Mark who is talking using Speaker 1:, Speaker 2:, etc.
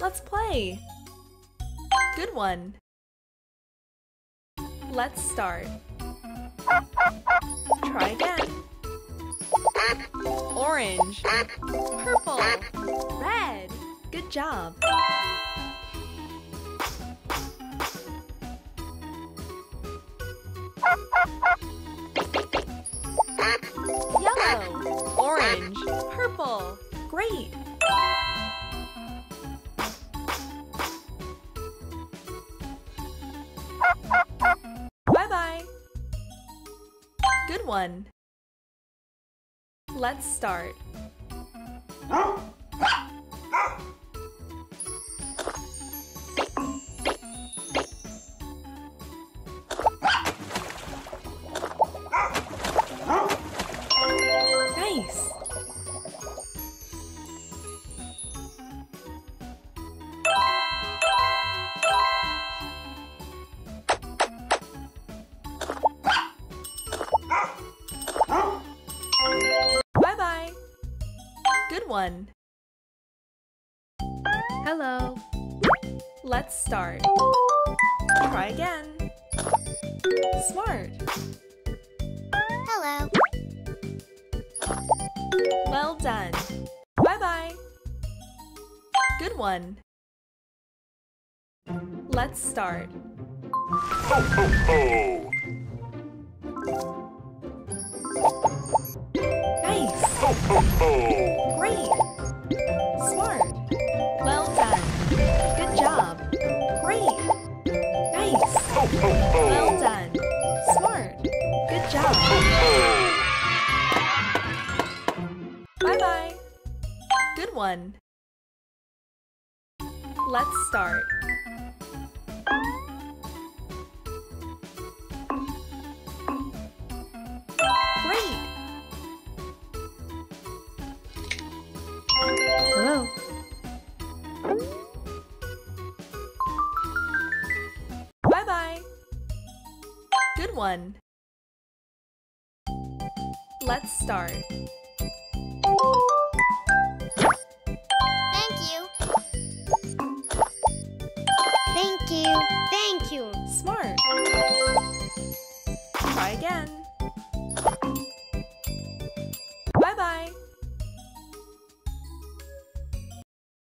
Speaker 1: Let's play. Good one. Let's start. Try again. Orange, purple, red. Good job. Yellow, orange, purple. Great. One. Let's start. One. Hello. Let's start. Try again. Smart.
Speaker 2: Hello.
Speaker 1: Well done. Bye-bye. Good one. Let's start.
Speaker 3: Ho, ho, ho!
Speaker 1: Job. Bye-bye. Good one. Let's start. Great. Hello. Bye-bye. Good one. Let's start.
Speaker 2: Thank you. Thank you. Thank you.
Speaker 1: Smart. Try again.